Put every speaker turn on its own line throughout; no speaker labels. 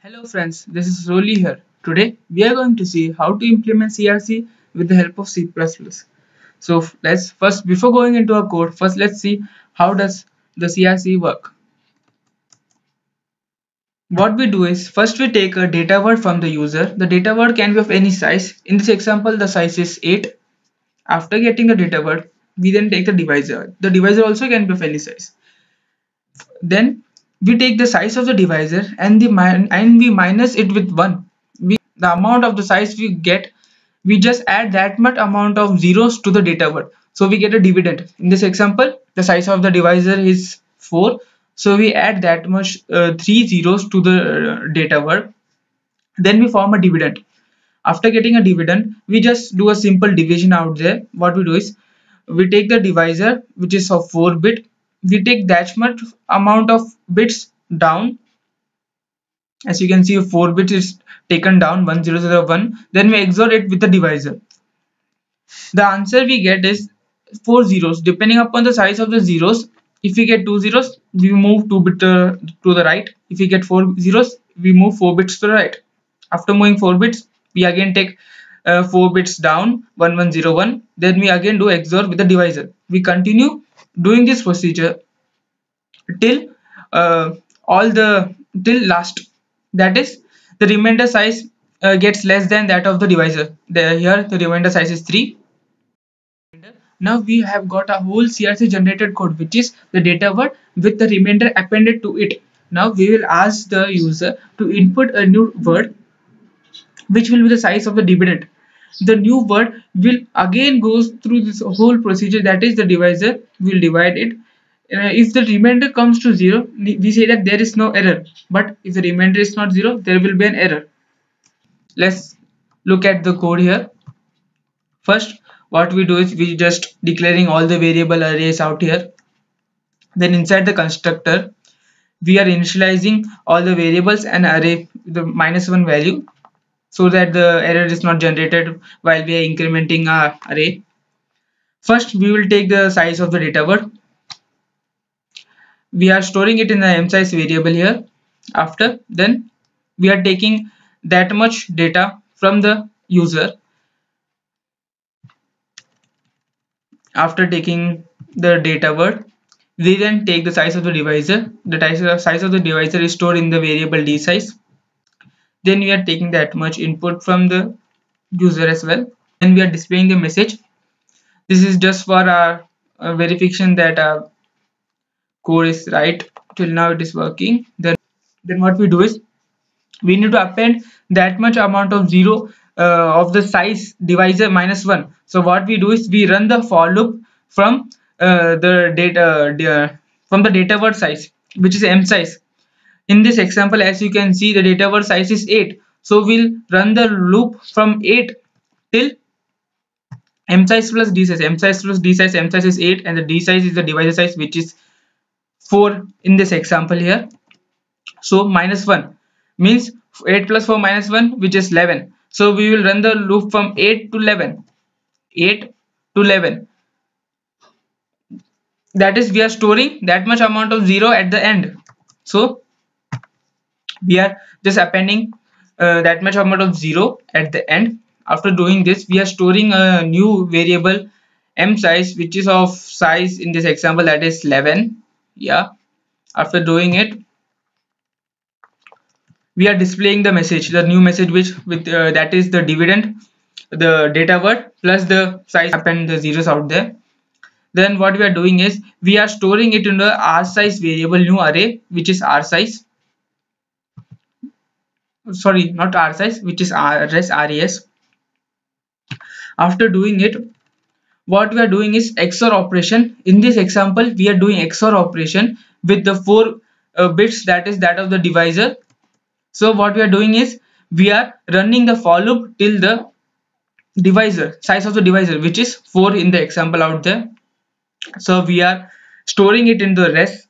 Hello friends, this is Roli here. Today we are going to see how to implement CRC with the help of C++. So let's first before going into our code, first let's see how does the CRC work. What we do is first we take a data word from the user. The data word can be of any size. In this example the size is 8. After getting the data word, we then take the divisor. The divisor also can be of any size. Then we take the size of the divisor and the and we minus it with 1 we the amount of the size we get we just add that much amount of zeros to the data word. So we get a dividend. In this example the size of the divisor is 4 so we add that much uh, three zeros to the uh, data word. Then we form a dividend. After getting a dividend we just do a simple division out there. What we do is we take the divisor which is of 4 bit we take that much amount of bits down. As you can see 4 bits is taken down 1001 then we XOR it with the divisor. The answer we get is 4 zeros. Depending upon the size of the zeros if we get 2 zeros we move 2 bit uh, to the right. If we get 4 zeros we move 4 bits to the right. After moving 4 bits we again take uh, 4 bits down 1101 then we again do XOR with the divisor. We continue doing this procedure till uh, all the till last. That is the remainder size uh, gets less than that of the divisor. Here the remainder size is 3 now we have got a whole crc generated code which is the data word with the remainder appended to it. Now we will ask the user to input a new word which will be the size of the dividend the new word will again goes through this whole procedure that is the divisor will divide it. Uh, if the remainder comes to 0 we say that there is no error. But if the remainder is not 0 there will be an error. Let's look at the code here. First what we do is we just declaring all the variable arrays out here. Then inside the constructor we are initializing all the variables and array the minus one value so that the error is not generated while we are incrementing our array. First we will take the size of the data word. We are storing it in the msize variable here. After then we are taking that much data from the user. After taking the data word we then take the size of the divisor. The size of the divisor is stored in the variable d size then we are taking that much input from the user as well. And we are displaying the message. This is just for our uh, verification that our code is right. Till now it is working. Then then what we do is we need to append that much amount of zero uh, of the size divisor minus one. So what we do is we run the for loop from uh, the data from the data word size which is m size in this example as you can see the data word size is 8 so we'll run the loop from 8 till m size plus d size. M size plus d size m size is 8 and the d size is the divisor size which is 4 in this example here. So minus 1 means 8 plus 4 minus 1 which is 11 so we will run the loop from 8 to 11 8 to 11 that is we are storing that much amount of 0 at the end. So we are just appending uh, that much amount of 0 at the end. After doing this we are storing a new variable m size which is of size in this example that is 11 yeah. After doing it we are displaying the message the new message which with uh, that is the dividend the data word plus the size append the zeros out there. Then what we are doing is we are storing it in the r size variable new array which is r size sorry not r size which is rs res after doing it what we are doing is XOR operation. In this example we are doing XOR operation with the four uh, bits that is that of the divisor. So what we are doing is we are running the for loop till the divisor size of the divisor which is 4 in the example out there. So we are storing it in the res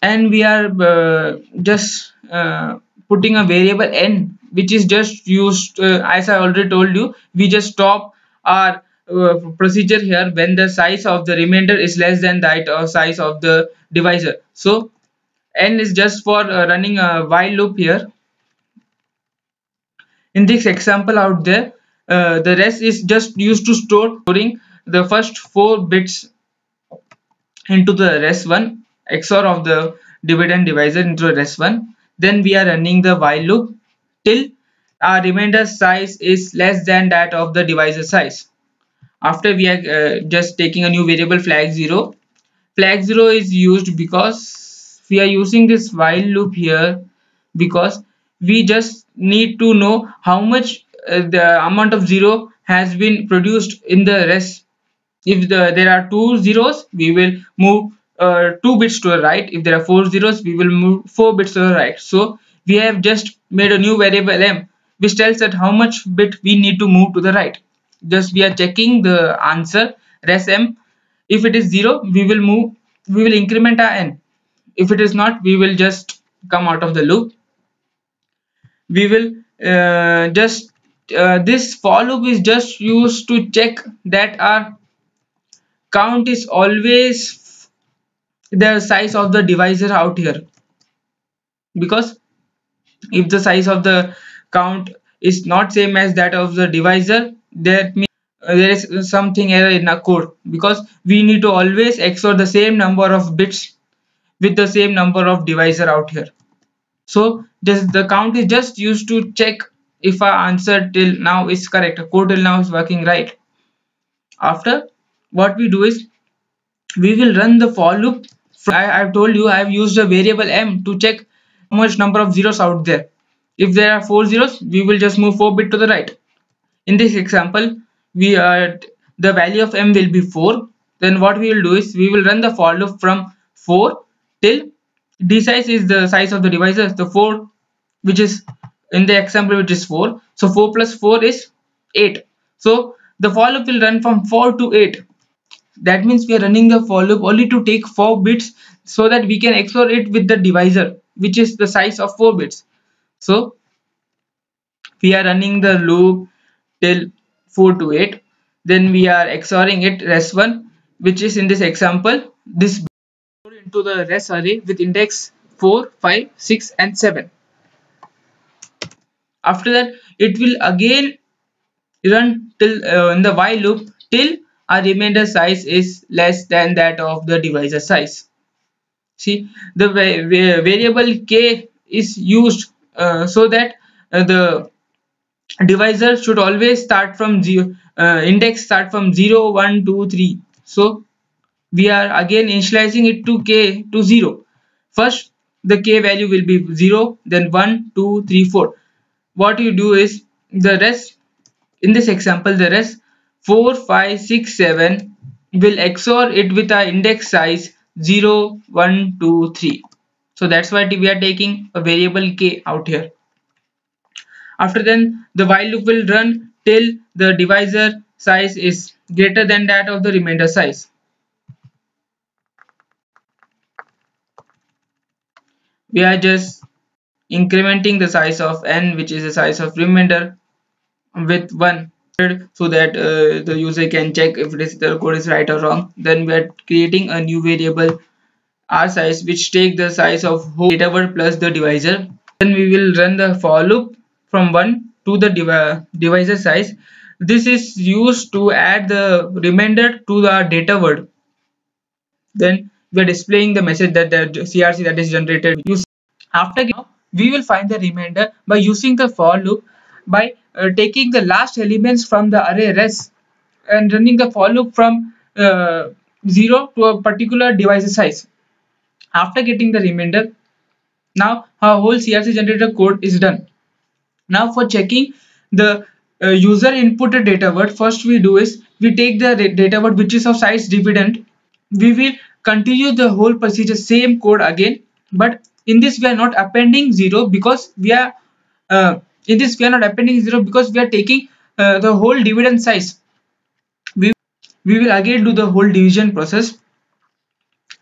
and we are uh, just uh, putting a variable n which is just used uh, as I already told you we just stop our uh, procedure here when the size of the remainder is less than that or size of the divisor. So n is just for uh, running a while loop here. In this example out there uh, the rest is just used to store storing the first four bits into the rest one XOR of the dividend divisor into the res1 then we are running the while loop till our remainder size is less than that of the divisor size. After we are uh, just taking a new variable flag 0 flag 0 is used because we are using this while loop here because we just need to know how much uh, the amount of 0 has been produced in the rest. If the, there are two zeros we will move uh, two bits to the right. If there are four zeros we will move four bits to the right. So we have just made a new variable m which tells that how much bit we need to move to the right. Just we are checking the answer res m. If it is 0 we will move we will increment our n. If it is not we will just come out of the loop. We will uh, just uh, this for loop is just used to check that our count is always the size of the divisor out here. Because if the size of the count is not same as that of the divisor that means uh, there is something error in our code. Because we need to always XOR the same number of bits with the same number of divisor out here. So this the count is just used to check if our answer till now is correct. Code till now is working right? After what we do is we will run the for loop. I, have told you I have used a variable m to check how much number of zeros out there. If there are four zeros we will just move four bit to the right. In this example we are the value of m will be 4 then what we will do is we will run the for loop from 4 till d size is the size of the divisor the 4 which is in the example which is 4 so 4 plus 4 is 8 so the for loop will run from 4 to 8 that means we are running the for loop only to take 4 bits so that we can XOR it with the divisor which is the size of 4 bits. So we are running the loop till 4 to 8 then we are XORing it res1 which is in this example. This into the res array with index 4 5 6 and 7 after that it will again run till uh, in the while loop till our remainder size is less than that of the divisor size. See the variable k is used uh, so that uh, the divisor should always start from zero uh, index start from 0 1 2 3 so we are again initializing it to k to 0 first the k value will be 0 then 1 2 3 4 what you do is the rest in this example the rest 4 5 6 7 will XOR it with our index size 0 1 2 3 so that's why we are taking a variable k out here. After then the while loop will run till the divisor size is greater than that of the remainder size. We are just incrementing the size of n which is the size of remainder with 1 so that uh, the user can check if this, the code is right or wrong. Then we are creating a new variable r size which take the size of whole data word plus the divisor. Then we will run the for loop from 1 to the div divisor size. This is used to add the remainder to the data word. Then we are displaying the message that the crc that is generated. After we will find the remainder by using the for loop by uh, taking the last elements from the array res and running the for loop from uh, 0 to a particular device size. After getting the remainder now our whole crc generator code is done. Now for checking the uh, user inputted data word first we do is we take the data word which is of size dividend. We will continue the whole procedure same code again but in this we are not appending 0 because we are uh, in this we are not appending 0 because we are taking uh, the whole dividend size. We, we will again do the whole division process.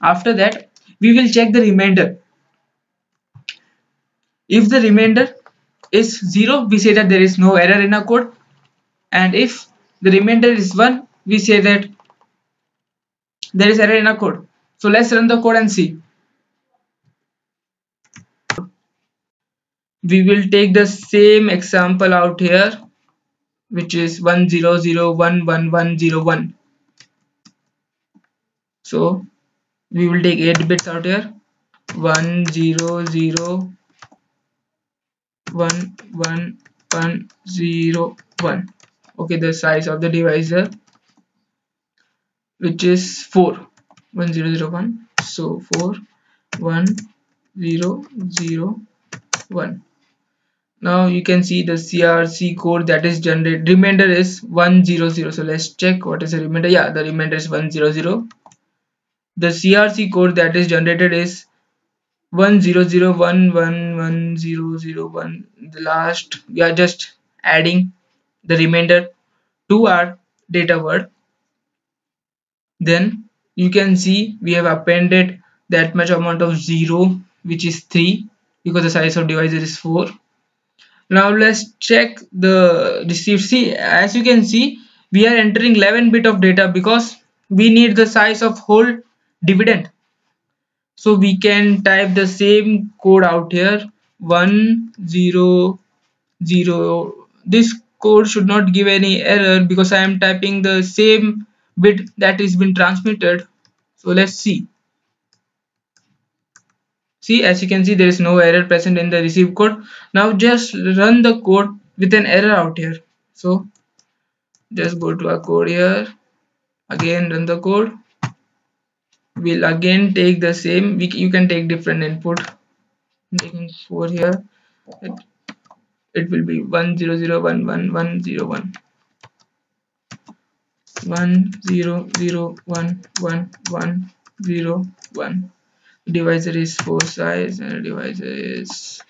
After that we will check the remainder. If the remainder is 0 we say that there is no error in our code. And if the remainder is 1 we say that there is error in our code. So let's run the code and see we will take the same example out here which is 10011101 so we will take 8 bits out here. 100 one one one zero one. Okay the size of the divisor which is 4 1001 so 4 1 0 0 1 now you can see the crc code that is generated remainder is 100 so let's check what is the remainder. Yeah the remainder is 100 the crc code that is generated is one zero zero one one one zero zero one. The last we are just adding the remainder to our data word then you can see we have appended that much amount of zero which is 3 because the size of divisor is 4 now let's check the receipt see as you can see we are entering 11 bit of data because we need the size of whole dividend. So we can type the same code out here one zero zero. This code should not give any error because i am typing the same bit that is been transmitted. So let's see see as you can see there is no error present in the receive code. Now just run the code with an error out here. So just go to our code here. Again run the code. We'll again take the same. We, you can take different input. Taking 4 here. It, it will be 1 0 0 1 1 1 0 1 1 0 0 1 1 1 0 1 divisor is 4 size and divisor is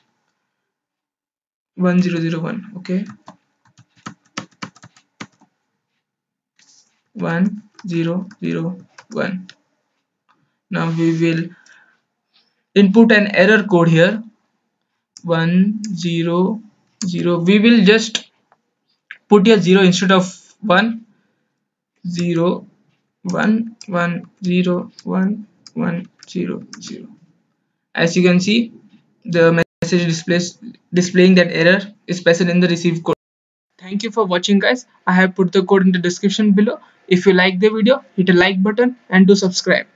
1001 okay? 1 0 0 1 now we will input an error code here. 1 0 0 we will just put a 0 instead of 1 0 1 1 0 1 1 0 0 as you can see the message displays displaying that error is present in the receive code. Thank you for watching guys. I have put the code in the description below. If you like the video hit a like button and do subscribe